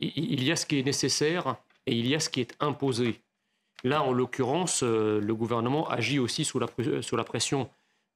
Il y a ce qui est nécessaire et il y a ce qui est imposé. Là, en l'occurrence, euh, le gouvernement agit aussi sous la, la pression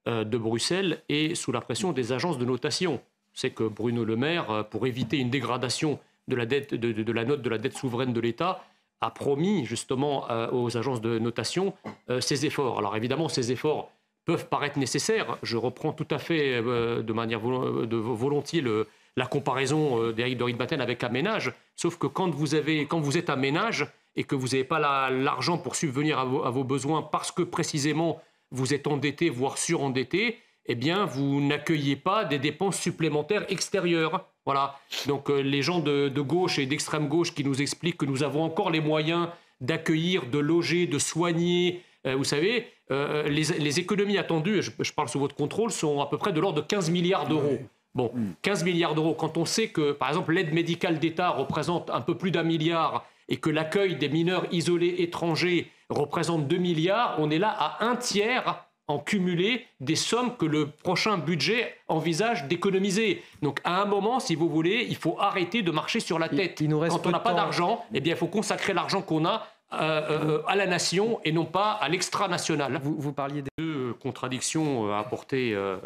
euh, de Bruxelles et sous la pression des agences de notation. C'est que Bruno Le Maire, euh, pour éviter une dégradation de la, dette, de, la note de la dette souveraine de l'État, a promis justement aux agences de notation ces efforts. Alors évidemment, ces efforts peuvent paraître nécessaires. Je reprends tout à fait de manière de volontiers le, la comparaison d'Éric de Ritbaten avec un ménage. Sauf que quand vous, êtes un ménage, et que vous n'avez pas l'argent pour subvenir à vos, besoins parce que précisément vous êtes endetté, voire surendetté, eh bien, vous n'accueillez pas des dépenses supplémentaires extérieures. Voilà. Donc, euh, les gens de, gauche et d'extrême gauche qui nous expliquent que nous avons encore les moyens d'accueillir, de loger, de soigner, euh, vous savez, euh, les, économies attendues, je, parle sous votre contrôle, sont à peu près de l'ordre de 15 milliards d'euros. Bon, 15 milliards d'euros, quand on sait que, par exemple, l'aide médicale d'État représente un peu plus d'un milliard et que l'accueil des mineurs isolés étrangers représente 2 milliards, on est là à un tiers en cumulé des sommes que le prochain budget envisage d'économiser. Donc à un moment, si vous voulez, il faut arrêter de marcher sur la tête. Quand on n'a pas d'argent, eh bien il faut consacrer l'argent qu'on a euh, euh, à la nation et non pas à l'extra-national. Vous, vous, parliez des deux contradictions à apporter euh,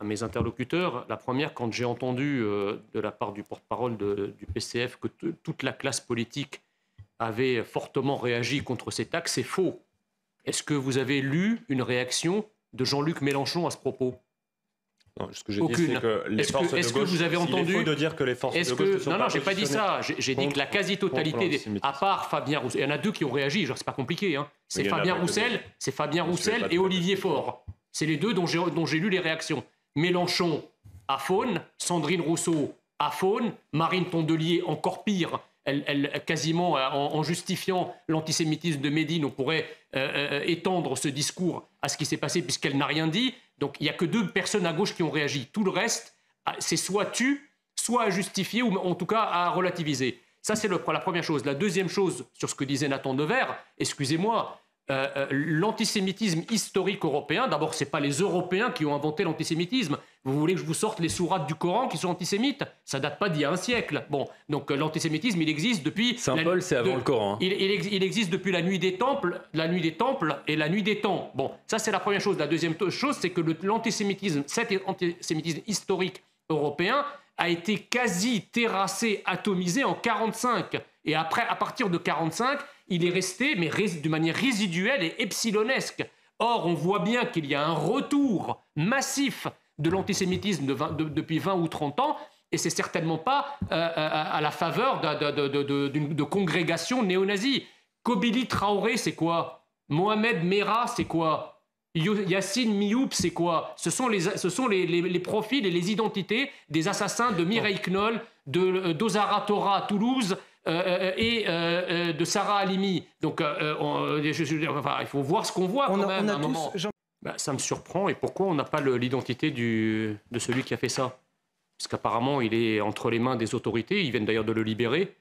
à mes interlocuteurs. La première, quand j'ai entendu de la part du porte-parole du PCF que toute la classe politique avait fortement réagi contre ces taxes, c'est faux. Est-ce que vous avez lu une réaction de Jean-Luc Mélenchon à ce propos? Non, ce que j'ai dit, c'est que les est forces que, est-ce que vous avez entendu de dire que les forces de gauche que, Non, non, j'ai pas dit ça. J'ai dit que la quasi-totalité, à part Fabien Roussel, il y en a deux qui ont réagi. Genre, c'est pas compliqué. Hein. C'est Fabien Roussel, c'est Fabien Roussel et Olivier Faure. C'est les deux dont j'ai lu les réactions. Mélenchon à faune, Sandrine Rousseau à faune, Marine Tondelier encore pire elle, quasiment euh, en, justifiant l'antisémitisme de Médine, on pourrait euh, euh, étendre ce discours à ce qui s'est passé puisqu'elle n'a rien dit. Donc il n'y a que deux personnes à gauche qui ont réagi. Tout le reste, ah, c'est soit tu, soit à justifier ou en tout cas à relativiser. Ça, c'est la première chose. La deuxième chose, sur ce que disait Nathan Devers, excusez-moi, euh, euh, l'antisémitisme historique européen, d'abord, ce n'est pas les Européens qui ont inventé l'antisémitisme. Vous voulez que je vous sorte les sourates du Coran qui sont antisémites? Ça date pas d'il y a un siècle. Bon, donc euh, l'antisémitisme, il existe depuis... Saint Paul, c'est avant le Coran. Hein. Il, existe depuis la nuit des temples, la nuit des temples et la nuit des temps. Bon, ça c'est la première chose. La deuxième chose, c'est que l'antisémitisme, cet antisémitisme historique européen, a été quasi terrassé, atomisé en 45. Et après, à partir de 45, il est resté, mais de manière résiduelle et epsilonesque. Or, on voit bien qu'il y a un retour massif de l'antisémitisme depuis 20 ou 30 ans, et c'est certainement pas euh, euh, à la faveur de, congrégations néo-nazies. Kobili Traoré, c'est quoi? Mohamed Merah, c'est quoi? Yassine Mioub, c'est quoi? Ce sont, les, profils et les identités des assassins de Mireille Knoll, de d'Ozara Torah à Toulouse, euh, euh, et euh, de Sarah Halimi. Donc, il faut voir ce qu'on voit quand même. un moment. Bah, ça me surprend. Et pourquoi on n'a pas l'identité de celui qui a fait ça? Parce qu'apparemment, il est entre les mains des autorités. Ils viennent d'ailleurs de le libérer.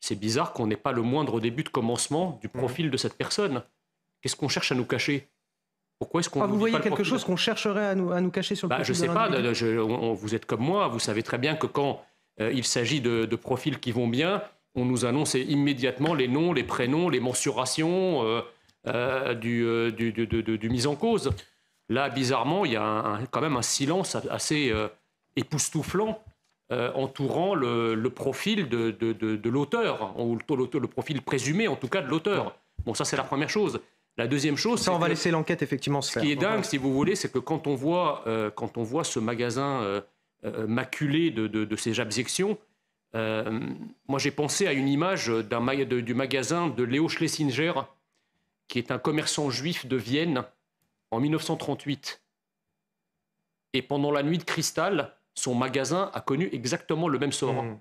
C'est bizarre qu'on n'ait pas le moindre début de commencement du profil de cette personne. Qu'est-ce qu'on cherche à nous cacher? Pourquoi est-ce qu'on ah, vous voyez quelque chose qu'on chercherait à nous, à nous, cacher sur le bah, Je ne sais pas, vous êtes comme moi, vous savez très bien que quand il s'agit de, de, profils qui vont bien, on nous annonce immédiatement les noms, les prénoms, les mensurations euh, euh, euh, du, du, mise en cause. Là, bizarrement, il y a quand même un silence assez époustouflant entourant le, profil de, l'auteur, ou le, profil présumé en tout cas de l'auteur. Bon, ça c'est la première chose. La deuxième chose, ça on va laisser l'enquête effectivement se faire. Ce qui est dingue, si vous voulez, c'est que quand on voit, quand on voit ce magasin maculé de, ces abjections, euh, moi, j'ai pensé à une image du magasin de Léo Schlesinger, qui est un commerçant juif de Vienne en 1938. Et pendant la nuit de cristal, son magasin a connu exactement le même sort. Mmh.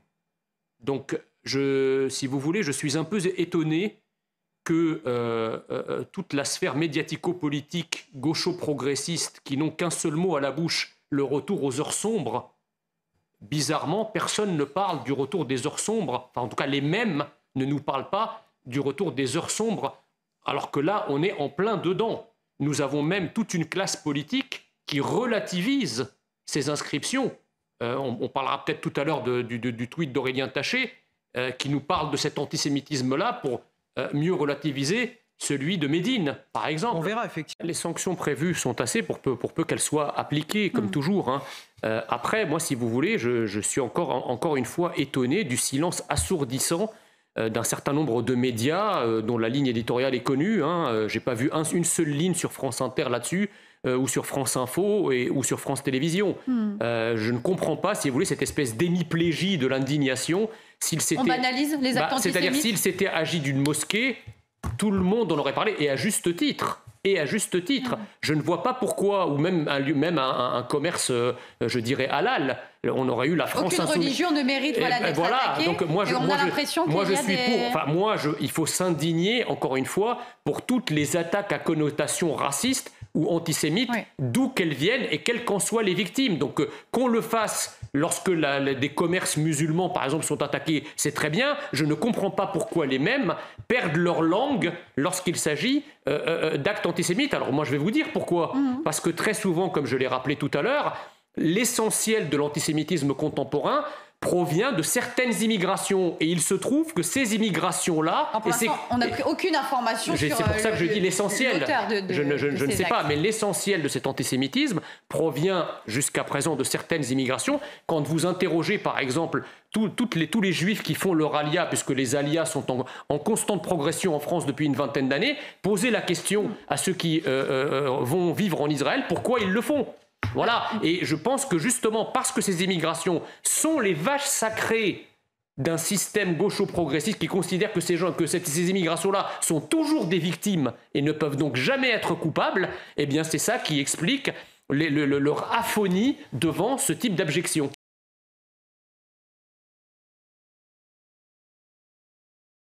Donc, je, si vous voulez, je suis un peu étonné que euh, euh, toute la sphère médiatico-politique gaucho-progressiste, qui n'ont qu'un seul mot à la bouche, le retour aux heures sombres, bizarrement, personne ne parle du retour des heures sombres. Enfin, en tout cas, les mêmes ne nous parlent pas du retour des heures sombres, alors que là, on est en plein dedans. Nous avons même toute une classe politique qui relativise ces inscriptions. Euh, on, parlera peut-être tout à l'heure du, tweet d'Aurélien Taché. qui nous parle de cet antisémitisme-là pour mieux relativiser celui de Médine, par exemple. On verra effectivement. Les sanctions prévues sont assez pour peu, pour peu qu'elles soient appliquées, comme mm. toujours. Hein. Euh, après, moi, si vous voulez, je, suis encore, encore une fois étonné du silence assourdissant euh, d'un certain nombre de médias euh, dont la ligne éditoriale est connue. Hein. Je n'ai pas vu une seule ligne sur France Inter là-dessus. ou sur France Info et, ou sur France Télévisions. Mm. je ne comprends pas, si vous voulez, cette espèce d'hémiplégie de l'indignation. On banalise les actes bah, C'est-à-dire s'il s'était agi d'une mosquée, tout le monde en aurait parlé, et à juste titre. Et à juste titre. Je ne vois pas pourquoi, ou même un, même un, commerce, euh, je dirais, halal, on aurait eu la France Aucune religion ne mérite voilà, d'être voilà. Donc moi, je, moi, je, moi, je suis pour. Enfin, moi, je, il faut s'indigner encore une fois pour toutes les attaques à connotation raciste ou antisémite, d'où qu'elles viennent et quelles qu'en soient les victimes. Donc euh, qu'on le fasse lorsque des commerces musulmans, par exemple, sont attaqués, c'est très bien. Je ne comprends pas pourquoi les mêmes perdent leur langue lorsqu'il s'agit euh, euh, d'actes antisémites. Alors moi, je vais vous dire pourquoi. Mhm. Parce que très souvent, comme je l'ai rappelé tout à l'heure, l'essentiel de l'antisémitisme contemporain, provient de certaines immigrations. Et il se trouve que ces immigrations-là... On n'a aucune information sur... C'est pour ça que je dis l'essentiel. Je, ne, je, ne sais pas, mais l'essentiel de cet antisémitisme provient jusqu'à présent de certaines immigrations. Quand vous interrogez, par exemple, toutes les, tous les juifs qui font leur alia, puisque les alias sont en, constante progression en France depuis une vingtaine d'années, posez la question à ceux qui euh, euh, vont vivre en Israël, pourquoi ils le font? Voilà. Et je pense que justement, parce que ces immigrations sont les vaches sacrées d'un système gaucho-progressiste qui considère que ces gens, que ces immigrations-là sont toujours des victimes et ne peuvent donc jamais être coupables, eh bien c'est ça qui explique leur aphonie devant ce type d'abjection.